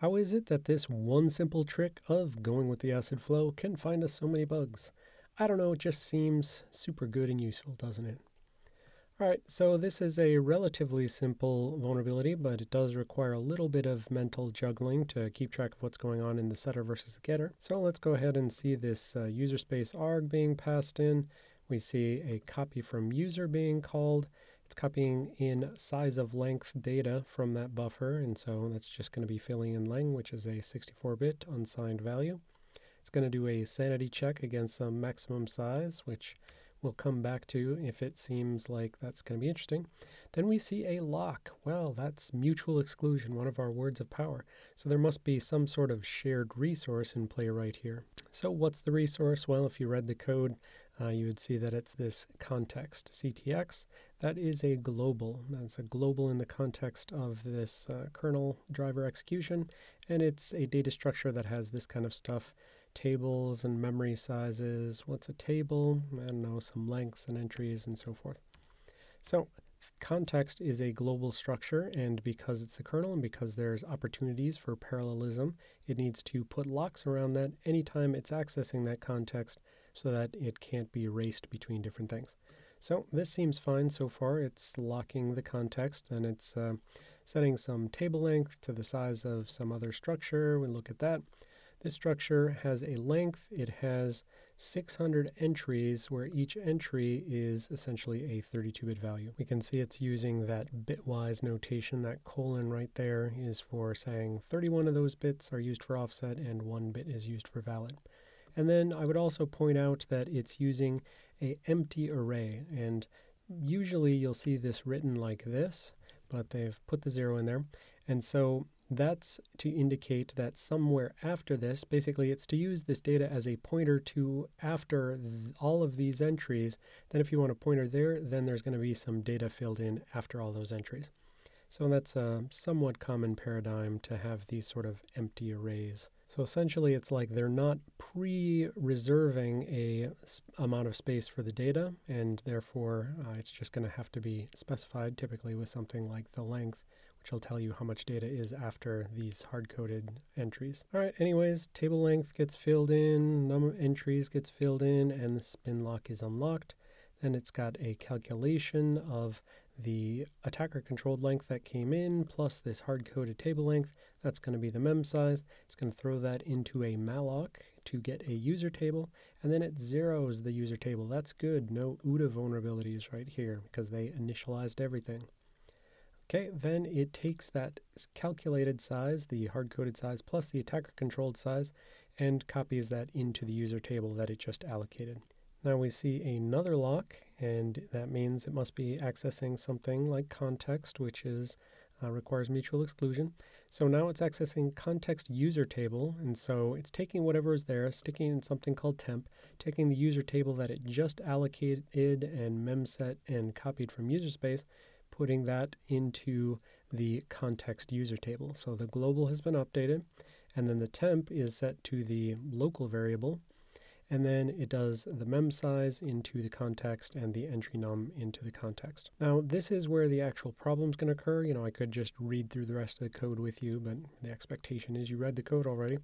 How is it that this one simple trick of going with the ACID flow can find us so many bugs? I don't know, it just seems super good and useful, doesn't it? Alright, so this is a relatively simple vulnerability, but it does require a little bit of mental juggling to keep track of what's going on in the setter versus the getter. So let's go ahead and see this uh, user space arg being passed in. We see a copy from user being called, it's copying in size of length data from that buffer, and so that's just going to be filling in leng, which is a 64-bit unsigned value. It's going to do a sanity check against some maximum size, which we'll come back to if it seems like that's going to be interesting. Then we see a lock. Well, that's mutual exclusion, one of our words of power. So there must be some sort of shared resource in play right here. So what's the resource? Well, if you read the code, uh, you would see that it's this context, CTX. That is a global. That's a global in the context of this uh, kernel driver execution, and it's a data structure that has this kind of stuff, tables and memory sizes. What's a table? I don't know, some lengths and entries and so forth. So context is a global structure, and because it's the kernel and because there's opportunities for parallelism, it needs to put locks around that anytime it's accessing that context so that it can't be erased between different things. So this seems fine so far. It's locking the context and it's uh, setting some table length to the size of some other structure. We look at that. This structure has a length. It has 600 entries where each entry is essentially a 32-bit value. We can see it's using that bitwise notation. That colon right there is for saying 31 of those bits are used for offset and one bit is used for valid. And then I would also point out that it's using a empty array. And usually you'll see this written like this, but they've put the zero in there. And so that's to indicate that somewhere after this, basically it's to use this data as a pointer to after all of these entries. Then if you want a pointer there, then there's going to be some data filled in after all those entries. So that's a somewhat common paradigm to have these sort of empty arrays. So essentially it's like they're not pre-reserving a amount of space for the data and therefore uh, it's just going to have to be specified typically with something like the length which will tell you how much data is after these hard-coded entries. All right, anyways, table length gets filled in, number entries gets filled in, and the spin lock is unlocked. Then it's got a calculation of the attacker controlled length that came in plus this hard-coded table length. That's going to be the mem size. It's going to throw that into a malloc to get a user table, and then it zeroes the user table. That's good. No UDA vulnerabilities right here because they initialized everything. Okay, then it takes that calculated size, the hard-coded size, plus the attacker-controlled size, and copies that into the user table that it just allocated. Now we see another lock, and that means it must be accessing something like context, which is uh, requires mutual exclusion. So now it's accessing context user table, and so it's taking whatever is there, sticking in something called temp, taking the user table that it just allocated and memset and copied from user space, putting that into the context user table. So the global has been updated, and then the temp is set to the local variable, and then it does the mem size into the context and the entry num into the context. Now, this is where the actual problem is going to occur. You know, I could just read through the rest of the code with you, but the expectation is you read the code already.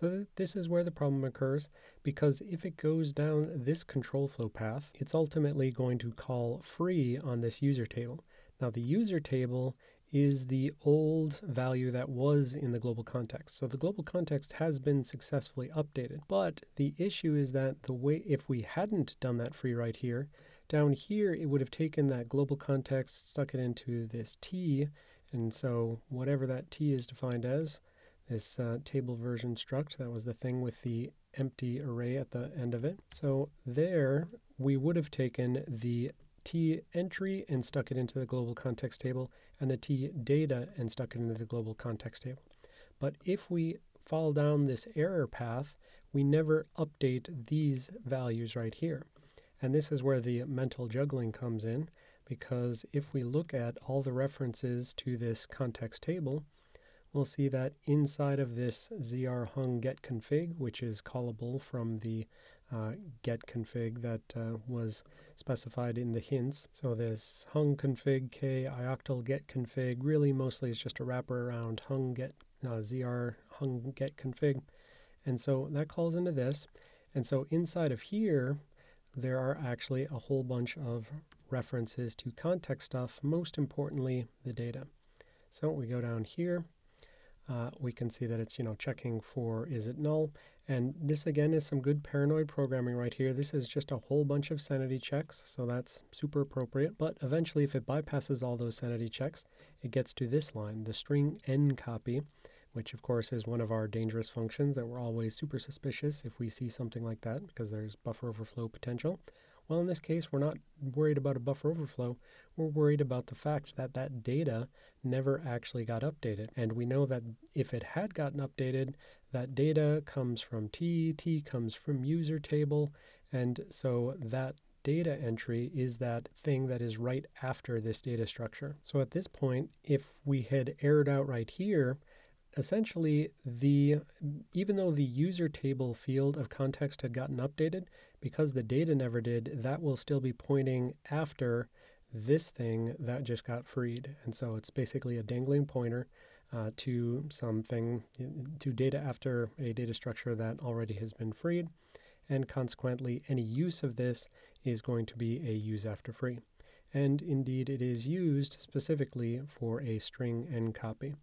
So this is where the problem occurs because if it goes down this control flow path, it's ultimately going to call free on this user table. Now the user table is the old value that was in the global context. So the global context has been successfully updated. But the issue is that the way if we hadn't done that free right here, down here it would have taken that global context, stuck it into this T, and so whatever that T is defined as, this uh, table version struct, that was the thing with the empty array at the end of it. So there we would have taken the T entry and stuck it into the global context table, and the T data and stuck it into the global context table. But if we fall down this error path, we never update these values right here. And this is where the mental juggling comes in, because if we look at all the references to this context table, we'll see that inside of this zr hung get config, which is callable from the uh, get config that uh, was specified in the hints. So this hung config k ioctl get config really mostly is just a wrapper around hung get uh, zr hung get config. And so that calls into this. And so inside of here, there are actually a whole bunch of references to context stuff, most importantly, the data. So we go down here, uh, we can see that it's, you know, checking for is it null. And this again is some good paranoid programming right here. This is just a whole bunch of sanity checks, so that's super appropriate. But eventually, if it bypasses all those sanity checks, it gets to this line, the string n copy, which of course is one of our dangerous functions that we're always super suspicious if we see something like that because there's buffer overflow potential. Well, in this case, we're not worried about a buffer overflow. We're worried about the fact that that data never actually got updated. And we know that if it had gotten updated, that data comes from T, T comes from user table. And so that data entry is that thing that is right after this data structure. So at this point, if we had errored out right here, essentially the even though the user table field of context had gotten updated because the data never did that will still be pointing after this thing that just got freed. And so it's basically a dangling pointer uh, to something to data after a data structure that already has been freed. And consequently any use of this is going to be a use after free. And indeed it is used specifically for a string n copy.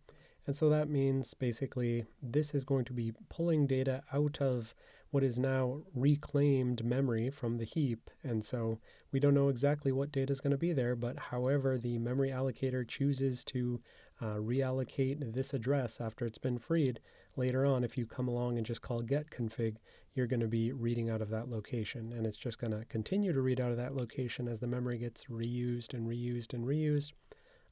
And so that means basically this is going to be pulling data out of what is now reclaimed memory from the heap. And so we don't know exactly what data is going to be there, but however the memory allocator chooses to uh, reallocate this address after it's been freed, later on, if you come along and just call get config, you're going to be reading out of that location. And it's just going to continue to read out of that location as the memory gets reused and reused and reused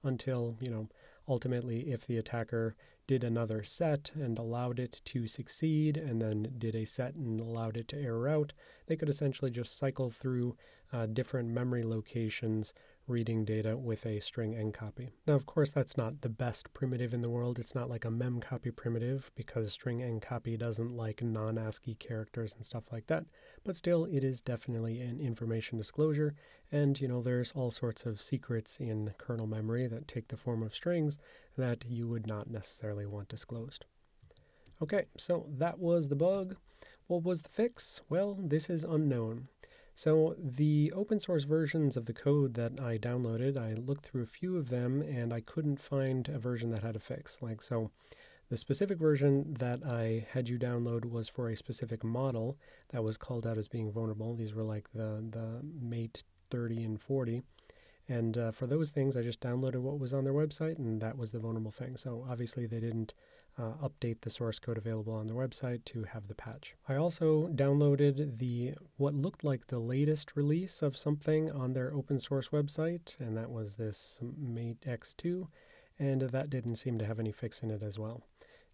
until, you know, ultimately if the attacker did another set and allowed it to succeed and then did a set and allowed it to error out, they could essentially just cycle through uh, different memory locations reading data with a string n copy. Now, of course, that's not the best primitive in the world. It's not like a mem copy primitive because string n copy doesn't like non ASCII characters and stuff like that. But still, it is definitely an information disclosure. And, you know, there's all sorts of secrets in kernel memory that take the form of strings that you would not necessarily want disclosed. Okay, so that was the bug. What was the fix? Well, this is unknown. So the open source versions of the code that I downloaded, I looked through a few of them and I couldn't find a version that had a fix. Like so the specific version that I had you download was for a specific model that was called out as being vulnerable. These were like the the mate 30 and 40. And uh, for those things, I just downloaded what was on their website, and that was the vulnerable thing. So obviously, they didn't uh, update the source code available on their website to have the patch. I also downloaded the what looked like the latest release of something on their open source website, and that was this Mate X2, and that didn't seem to have any fix in it as well.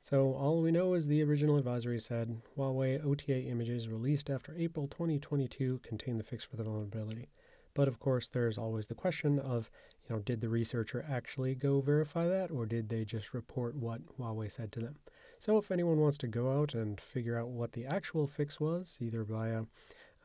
So all we know is the original advisory said Huawei OTA images released after April 2022 contain the fix for the vulnerability. But of course, there's always the question of, you know, did the researcher actually go verify that, or did they just report what Huawei said to them? So if anyone wants to go out and figure out what the actual fix was, either via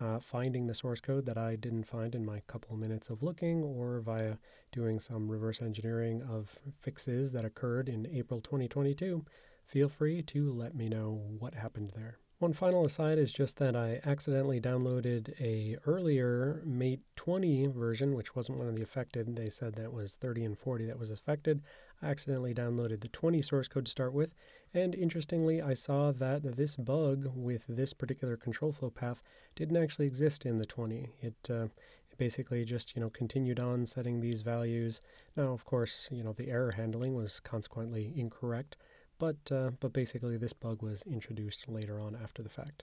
uh, finding the source code that I didn't find in my couple minutes of looking, or via doing some reverse engineering of fixes that occurred in April 2022, feel free to let me know what happened there. One final aside is just that I accidentally downloaded a earlier Mate 20 version, which wasn't one of the affected. They said that was 30 and 40 that was affected. I accidentally downloaded the 20 source code to start with, and interestingly, I saw that this bug with this particular control flow path didn't actually exist in the 20. It uh, basically just you know continued on setting these values. Now, of course, you know the error handling was consequently incorrect but, uh, but basically this bug was introduced later on after the fact.